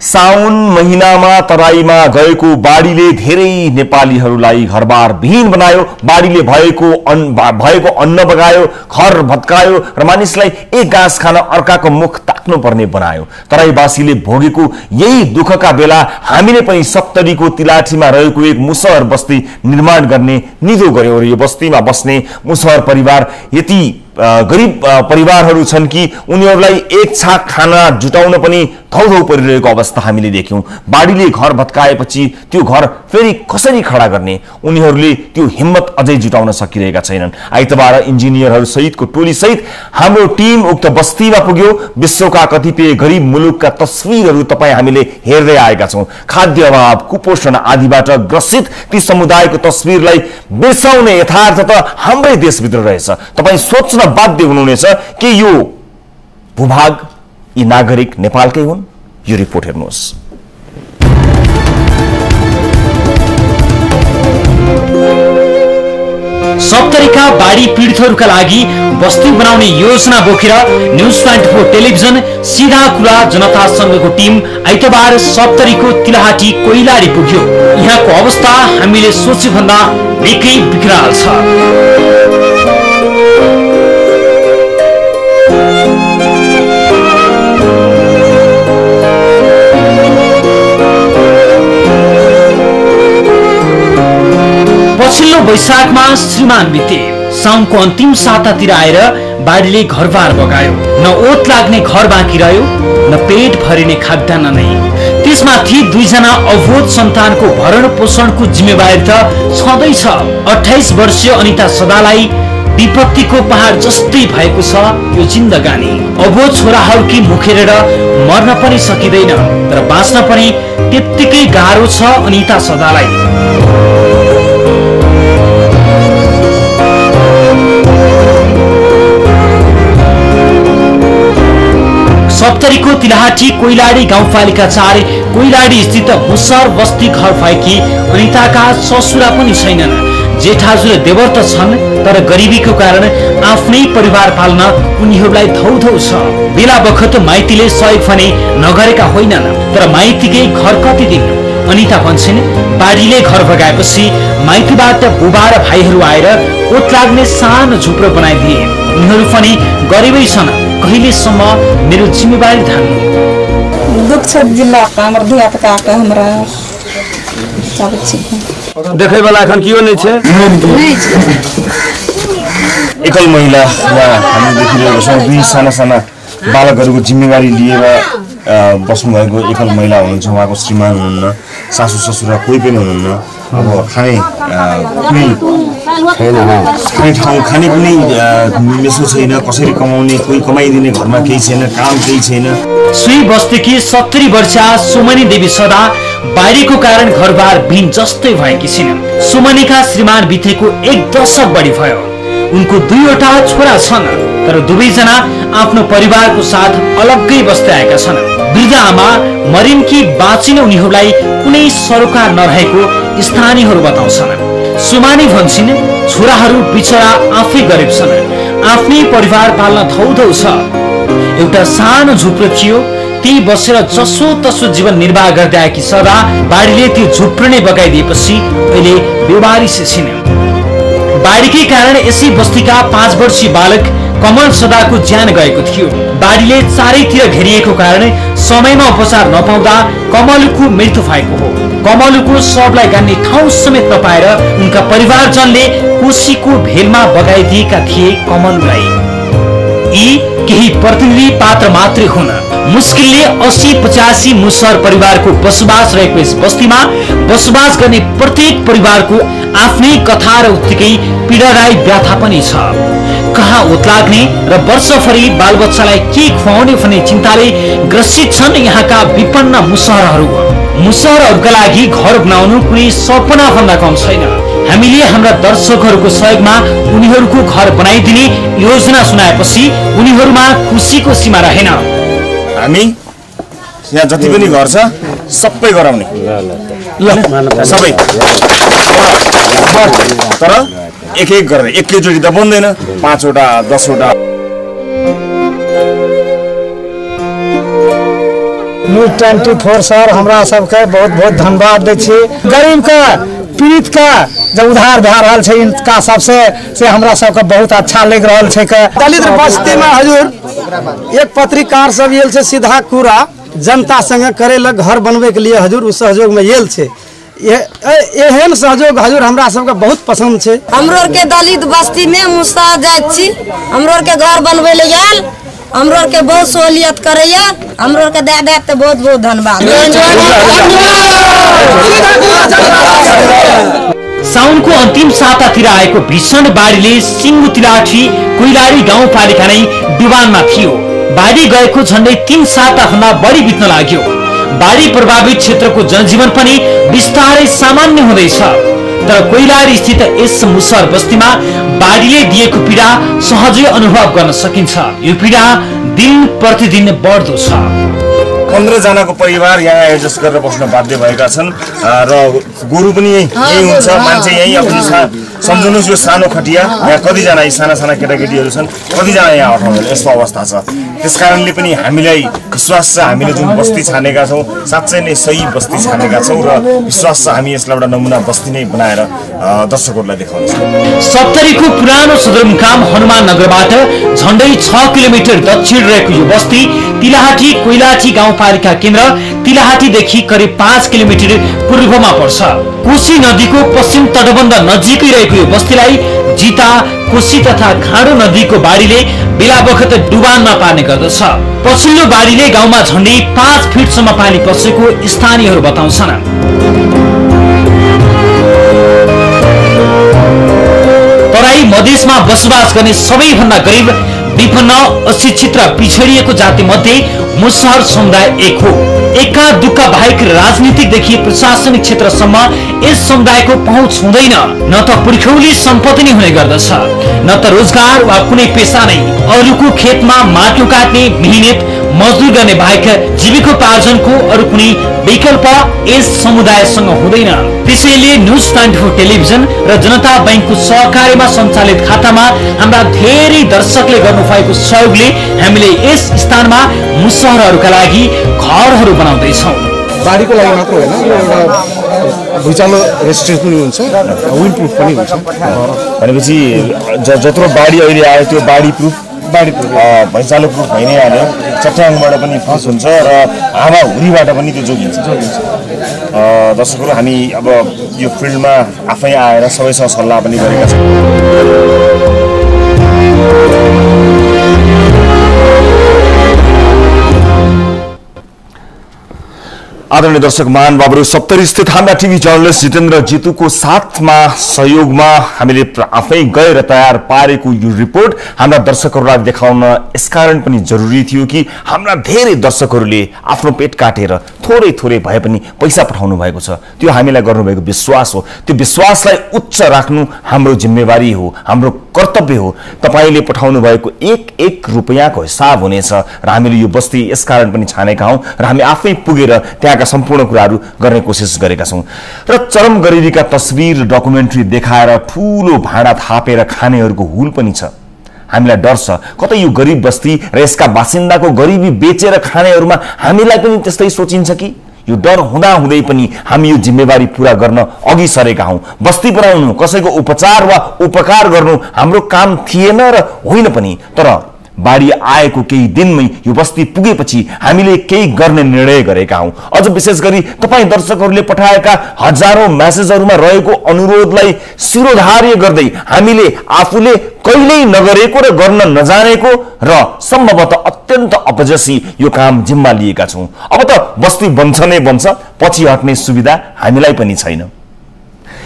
साउन महिनामा तराईमा गएको बाढीले धेरै नेपालीहरूलाई घरबार विहीन बनायो। बाढीले भएको अन्न भा- भएको अन्न बगायो घर भत्कायो र मानिसलाई एक घाँस खान अर्काको मुख ताक्नु पर्ने बनायो। तराईवासीले भोगेको यही दुःखका बेला हामीले पनि सप्तरीको तिलाठीमा रहेको एक मुसहर बस्ती निर्माण गर्ने निधो गर्यो र यो बस्तीमा बस्ने मुसहर परिवार यति गरिब परिवारहरू छन् कि उनीहरूलाई एक छाक खाना जुटाउन पनि धौधौ परिरहेको अवस्था हामीले देख्यौँ। बाढीले घर भत्काएपछि त्यो घर फेरि कसरी खडा गर्ने? उनीहरूले त्यो हिम्मत अझै जुटाउन सकिरहेका छैनन्। आइतबार इन्जिनियरहरू सहितको टोली सहित हाम्रो टिम उक्त बस्तीमा पुग्यो। विश्वका कतिपय गरिब मुलुकका तस्विरहरू तपाईँ हामीले हेर्दै आएका छौँ। खाद्य अभाव कुपोषण आदिबाट ग्रसित ती समुदायको तस्विरलाई बिर्साउने यथार्थ त हाम्रै देशभित्र रहेछ। तपाईँ सोच्न बाध्य हुनुहुनेछ कि यो भूभाग यी नागरिक नेपालकै हुन्? यो रिपोर्ट हेर्नुहोस्। सप्तरीका बाढी पीडितहरूका लागि बस्ती बनाउने योजना बोकेर न्युज ट्वेन्टी फोर टेलिभिजन सिधा कुरा जनतासँगको टिम आइतबार सप्तरीको तिलहाटी कोइलारी पुग्यो यहाँको अवस्था हामीले सोचे भन्दा निकै विकराल छ। वैशाखमा श्रीमान बिते। साउनको अन्तिम सातातिर आएर बाढीले घरबार बगायो। न ओत लाग्ने घर बाँकी रह्यो न पेट भरिने खाद्यान्न नै। त्यसमाथि दुईजना अवोध सन्तानको भरण पोषणको जिम्मेवारी त छँदैछ अठाइस वर्षीय अनिता सदालाई विपत्तिको पहाड जस्तै भएको छ यो जिन्दगानी। अबोध छोराहरूकी मुखेर मर्न पनि सकिँदैन तर बाँच्न पनि त्यत्तिकै गाह्रो छ अनिता सदालाई। सप्तरीको तिलहाटी कोइलाडी गाउँपालिका चार कोइलाडी स्थित मुसर बस्ती घर भएकी अनिताका ससुरा पनि छैनन्। जेठाजु र देवर त छन् तर गरिबीको कारण आफ्नै परिवार पाल्न उनीहरूलाई धौधौ छ। बेला बखत माइतीले सहयोग भने नगरेका होइनन् तर माइतीकै घर कति दिन? अनिता भन्छन् बाढीले घर बगाएपछि माइतीबाट बुबा र भाइहरू आएर ओत लाग्ने सानो झुप्रो बनाइदिए। उनीहरू पनि गरिबै छन्। कहिलेसम्म मेरो जिम्मेवारी धान्नु दुख जिल्ला हमर धिया पुता के हमरा देखै वाला एखन कियो नहि छै? एकल महिला यहाँ हामी देखिरहेको छौँ दुई साना साना बालकहरूको जिम्मेवारी लिएर बस्नुभएको एकल महिला हुनुहुन्छ उहाँको श्रीमान हुनुहुन्न सासू ससुरा कोही पनि हुनुहुन्न। अब खाने खाने ठाउँ खाने कुनै मेसो छैन कसरी कमाउने कोही कमाइदिने घरमा केही छैन काम केही छैन। सुई बस्तीकी सत्तरी वर्षा सुमनी देवी सदा बाढीको कारण घरबार भिन जस्तै भएकी छिन्। सुमनीका श्रीमान बितेको एक दशक बढी भयो। उनको दुईवटा छोरा छन्। तर दुवैजना आफ्नो परिवारको साथ अलग्गै बस्दै आएका छन्। वृद्ध आमा मरिन कि बाँचिन उनीहरूलाई कुनै सरोकार नरहेको स्थानीयहरू बताउँछन्। सुमानी भन्छन् छोराहरू बिचरा आफै गरिब छन्। आफ्नै परिवार पाल्न धौधौ छ। एउटा सानो झुप्रो थियो त्यही बसेर जसो तसो जीवन निर्वाह गर्दै आएकी सदा बाढीले त्यो झुप्रो नै बगाइदिएपछि अहिले बेवारिस छिन् बाढीकै कारण यसै बस्तीका पाँच वर्षीय बालक कमल सदाको ज्यान गएको थियो। बाढीले चारैतिर घेरिएको कारण समयमा उपचार नपाउँदा कमलको मृत्यु भएको हो। कमलको शवलाई गान्ने ठाउँ समेत नपाएर उनका परिवारजनले कोशीको भेलमा बगाइदिएका थिए कमललाई। यी केही प्रतिनिधि पात्र मात्रै हुन्। मुस्किलले अस्सी पचासी मुसहर परिवारको बसोबास रहेको यस बस्तीमा बसोबास गर्ने प्रत्येक परिवारको आफ्नै कथा र उत्तिकै पीडादायी व्याथा पनि छ। कहाँ ओत लाग्ने र वर्षभरि बालबच्चालाई के खुवाउने भन्ने चिन्ताले ग्रसित छन् यहाँका विपन्न मुसहरहरू। मुसहरहरूका लागि घर बनाउनु कुनै सपना भन्दा कम छैन। हामीले हाम्रा दर्शकहरूको सहयोगमा उनीहरूको घर बनाइदिने योजना सुनाएपछि उनीहरूमा खुसीको सीमा रहेन। हामी यहाँ जति पनि घर छ सबै गराउने ल। सबै। तर एक एक गरेर एकैचोटि त बन्दैन। पाँचवटा दसवटा। न्यूज़ ट्वेंटी फोर सर हमरा सबके बहुत बहुत धन्यवाद दै छी। गरीब के पीड़ित के जब उधार भए रहल छै इनका सबसे से हमरा सबके बहुत अच्छा लग रहल छै के। दलित बस्ती में हजूर एक पत्रकार सब येल छै सीधा कूड़ा जनता संगे करे लग घर बनबे के लिए हजूर उस सहयोग में येल छै। ये- ए- एहन सहयोग हजूर हमरा सबके बहुत पसंद छै। हमरो के दलित बस्ती में मुसा जाइत छी। हमरो के घर बनबै ले आयल। हमरो के बहुत सहूलियत करैया। हमरो के दे दे के बहुत बहुत धन्यवाद। साउनको अन्तिम सातातिर आएको भीषण बाढीले सिङ्गु तिलाठी कुइलाडी गाउँपालिका नै डुबानमा थियो। बाढी गएको झन्डै तीन साताभन्दा बढी बित्न लाग्यो। बाढी प्रभावित क्षेत्रको जनजीवन पनि बिस्तारै सामान्य हुँदैछ। तर कोइलाडी स्थित यस मुसहर बस्तीमा बाढीले दिएको पीडा सहजै अनुभव गर्न सकिन्छ। यो पीडा दिन प्रतिदिन बढ्दो छ। पन्ध्रजनाको परिवार यहाँ एडजस्ट गरेर बस्न बाध्य भएका छन्। र गोरु पनि यहीँ यहीँ हुन्छ। मान्छे यहीँ सा- सम्झनुहोस् यो सानो खटिया। यहाँ कतिजना यी साना साना केटाकेटीहरू छन्। कतिजना यहाँ अठाउनु यस्तो अवस्था छ। त्यस कारणले पनि हामीलाई विश्वास छ। हामीले जुन बस्ती छानेका छौँ साँच्चै नै सही बस्ती छानेका छौँ र विश्वास छ। हामी यसलाई एउटा नमुना बस्ती नै बनाएर दर्शकहरूलाई देखाउनेछौँ। सप्तरीको पुरानो सदरमुकाम हनुमान नगरबाट झन्डै छ किलोमिटर दक्षिण रहेको यो बस्ती तिलाहाटी कोइलाठी गाउँपालिका केन्द्र तिलाहाटीदेखि करिब पाँच किलोमिटर पूर्वमा पर्छ। कोशी नदीको पश्चिम तटबन्ध नजिकै रहेको यो बस्तीलाई जिता कोशी तथा खाँडो नदीको बाढीले बेला बखत डुबानमा पार्ने गर्दछ। पछिल्लो बाढीले गाउँमा झन्डै पाँच फिटसम्म पानी पसेको स्थानीयहरू बताउँछन्। तराई मधेसमा बसोबास गर्ने सबैभन्दा गरिब विपन्न अशिक्षित र पिछडिएको जाति मध्ये मुसहर समुदाय एक हो। एका दुःख बाहेक राजनीतिकदेखि प्रशासनिक क्षेत्रसम्म यस समुदायको पहुँच हुँदैन। न त पुर्ख्यौली सम्पत्ति नै हुने गर्दछ। न त रोजगार वा कुनै पेसा नै। अरूको खेतमा माटो काट्ने मिहिनेत मजदुर गर्ने बाहेक जीविकोपार्जनको अरू कुनै विकल्प यस समुदायसँग हुँदैन। त्यसैले न्युज ट्वेन्टी फोर टेलिभिजन र जनता ब्याङ्कको सहकार्यमा सञ्चालित खातामा हाम्रा धेरै दर्शकले गर्नुभएको सहयोगले हामीले यस स्थानमा मुसहरहरूका लागि घरहरू बनाउँदैछौँ। बाढीको लागि मात्र होइन एउटा भुइँचालो रेसिस्टेन्स पनि हुन्छ विन्ड प्रुफ पनि हुन्छ। भनेपछि ज जत्रो बाढी अहिले आयो त्यो बाढी प्रुफ भैँचालो प्रुफ भइ नै हाल्यो चट्याङबाट पनि फस हुन्छ र हावा हुरीबाट पनि त्यो जोगिन्छ। दर्शकहरू हामी अब यो फिल्डमा आफै आएर सबैसँग सल्लाह पनि गरेका छौँ। आदरणीय दर्शक महानुभावहरू सप्तरी स्थित हाम्रा टिभी जर्नलिस्ट जितेन्द्र जितुको साथमा सहयोगमा हामीले आफै गएर तयार पारेको यो रिपोर्ट हाम्रा दर्शकहरूलाई देखाउन यसकारण पनि जरुरी थियो कि हाम्रा धेरै दर्शकहरूले आफ्नो पेट काटेर थोरै थोरै भए पनि पैसा पठाउनु भएको छ। त्यो हामीलाई गर्नुभएको विश्वास हो। त्यो विश्वासलाई उच्च राख्नु हाम्रो जिम्मेवारी हो हाम्रो कर्तव्य हो। तपाईँले पठाउनु भएको एक एक रुपियाँको हिसाब हुनेछ र हामीले यो बस्ती यसकारण पनि छानेका हौँ र हामी आफै पुगेर त्यहाँका सम्पूर्ण कुराहरू गर्ने कोसिस गरेका छौँ। र चरम गरिबीका तस्विर डकुमेन्ट्री देखाएर ठुलो भाँडा थापेर खानेहरूको हुल पनि छ। हामीलाई डर छ कतै यो गरिब बस्ती र यसका बासिन्दाको गरिबी बेचेर खानेहरूमा हामीलाई पनि त्यस्तै सोचिन्छ कि? यो डर हुँदा हुँदै पनि हामी यो जिम्मेवारी पुरा गर्न अघि सरेका हौँ। बस्ती बनाउनु कसैको उपचार वा उपकार गर्नु हाम्रो काम थिएन र होइन पनि तर बाढी आएको केही दिनमै यो बस्ती पुगेपछि हामीले केही गर्ने निर्णय गरेका हौँ। अझ विशेष गरी तपाईँ दर्शकहरूले पठाएका हजारौँ म्यासेजहरूमा रहेको अनुरोधलाई शिरोधार्य गर्दै हामीले आफूले कहिल्यै नगरेको र गर्न नजानेको र सम्भवतः अत्यन्त अपजसी यो काम जिम्मा लिएका छौँ। अब त बस्ती बन्छ नै बन्छ पछि हट्ने सुविधा हामीलाई पनि छैन।